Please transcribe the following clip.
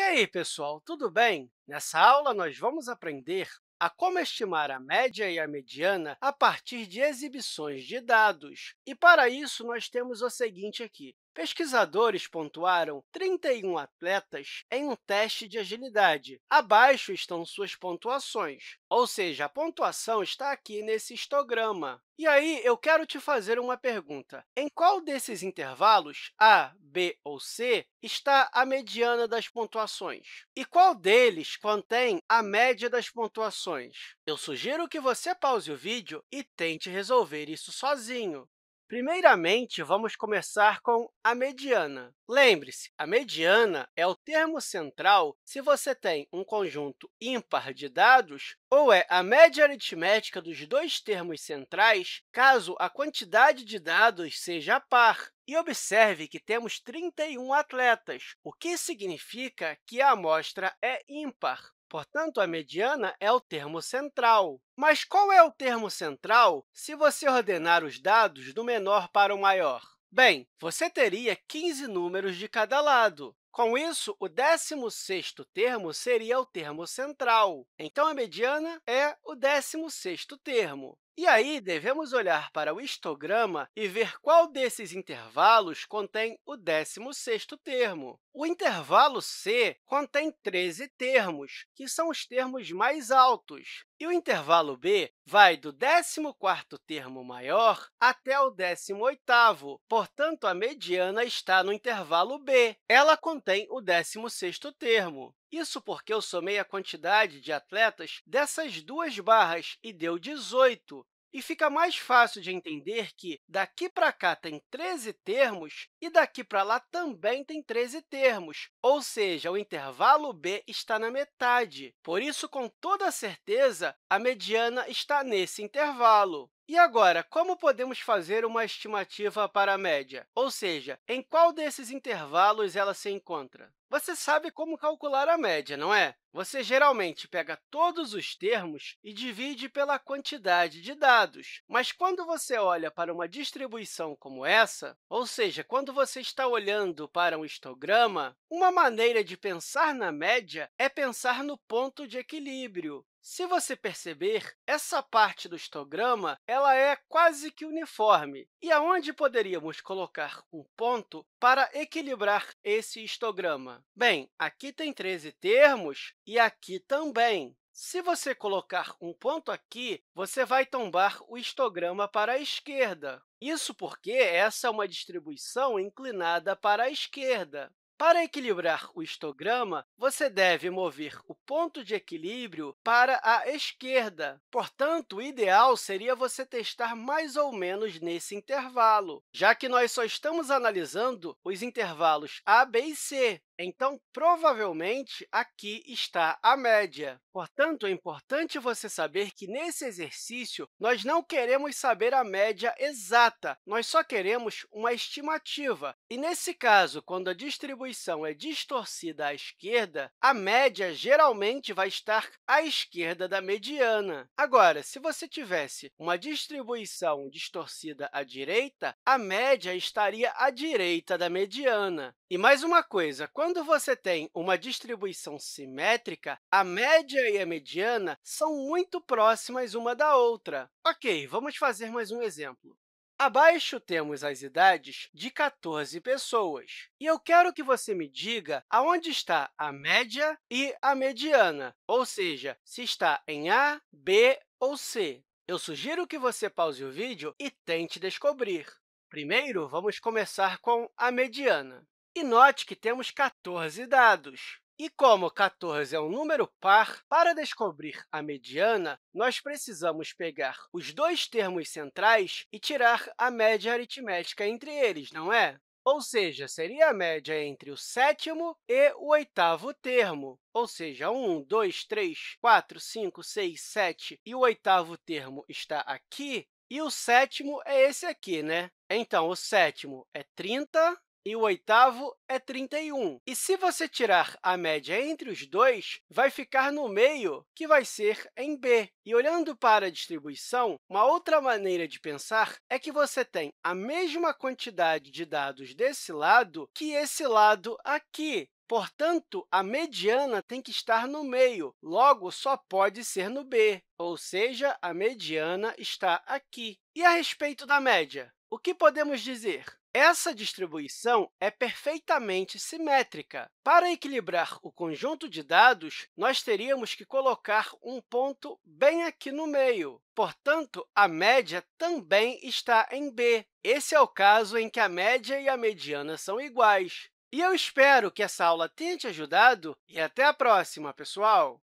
E aí, pessoal, tudo bem? Nessa aula, nós vamos aprender a como estimar a média e a mediana a partir de exibições de dados. E, para isso, nós temos o seguinte aqui. Pesquisadores pontuaram 31 atletas em um teste de agilidade. Abaixo estão suas pontuações, ou seja, a pontuação está aqui nesse histograma. E aí, eu quero te fazer uma pergunta. Em qual desses intervalos, A, B ou C, está a mediana das pontuações? E qual deles contém a média das pontuações? Eu sugiro que você pause o vídeo e tente resolver isso sozinho. Primeiramente, vamos começar com a mediana. Lembre-se, a mediana é o termo central se você tem um conjunto ímpar de dados ou é a média aritmética dos dois termos centrais caso a quantidade de dados seja par. E observe que temos 31 atletas, o que significa que a amostra é ímpar. Portanto, a mediana é o termo central. Mas qual é o termo central se você ordenar os dados do menor para o maior? Bem, você teria 15 números de cada lado. Com isso, o 16º termo seria o termo central. Então, a mediana é o 16º termo. E aí, devemos olhar para o histograma e ver qual desses intervalos contém o 16º termo. O intervalo C contém 13 termos, que são os termos mais altos, e o intervalo B vai do 14º termo maior até o 18º. Portanto, a mediana está no intervalo B. Ela contém o 16º termo. Isso porque eu somei a quantidade de atletas dessas duas barras e deu 18. E fica mais fácil de entender que daqui para cá tem 13 termos e daqui para lá também tem 13 termos, ou seja, o intervalo b está na metade. Por isso, com toda certeza, a mediana está nesse intervalo. E agora, como podemos fazer uma estimativa para a média? Ou seja, em qual desses intervalos ela se encontra? Você sabe como calcular a média, não é? Você geralmente pega todos os termos e divide pela quantidade de dados. Mas quando você olha para uma distribuição como essa, ou seja, quando você está olhando para um histograma, uma maneira de pensar na média é pensar no ponto de equilíbrio. Se você perceber, essa parte do histograma ela é quase que uniforme. E aonde poderíamos colocar um ponto para equilibrar esse histograma? Bem, aqui tem 13 termos e aqui também. Se você colocar um ponto aqui, você vai tombar o histograma para a esquerda. Isso porque essa é uma distribuição inclinada para a esquerda. Para equilibrar o histograma, você deve mover o ponto de equilíbrio para a esquerda. Portanto, o ideal seria você testar mais ou menos nesse intervalo, já que nós só estamos analisando os intervalos a, b e c. Então, provavelmente, aqui está a média. Portanto, é importante você saber que, nesse exercício, nós não queremos saber a média exata, nós só queremos uma estimativa. E, nesse caso, quando a distribuição é distorcida à esquerda, a média geralmente vai estar à esquerda da mediana. Agora, se você tivesse uma distribuição distorcida à direita, a média estaria à direita da mediana. E mais uma coisa, quando você tem uma distribuição simétrica, a média e a mediana são muito próximas uma da outra. Ok, vamos fazer mais um exemplo. Abaixo temos as idades de 14 pessoas. E eu quero que você me diga aonde está a média e a mediana, ou seja, se está em A, B ou C. Eu sugiro que você pause o vídeo e tente descobrir. Primeiro, vamos começar com a mediana. E note que temos 14 dados. E como 14 é um número par, para descobrir a mediana, nós precisamos pegar os dois termos centrais e tirar a média aritmética entre eles, não é? Ou seja, seria a média entre o sétimo e o oitavo termo. Ou seja, 1, 2, 3, 4, 5, 6, 7 e o oitavo termo está aqui, e o sétimo é esse aqui, né? Então, o sétimo é 30, e o oitavo é 31. E se você tirar a média entre os dois, vai ficar no meio, que vai ser em B. E olhando para a distribuição, uma outra maneira de pensar é que você tem a mesma quantidade de dados desse lado que esse lado aqui. Portanto, a mediana tem que estar no meio, logo, só pode ser no B, ou seja, a mediana está aqui. E a respeito da média, o que podemos dizer? Essa distribuição é perfeitamente simétrica. Para equilibrar o conjunto de dados, nós teríamos que colocar um ponto bem aqui no meio. Portanto, a média também está em B. Esse é o caso em que a média e a mediana são iguais. E eu espero que essa aula tenha te ajudado e até a próxima, pessoal!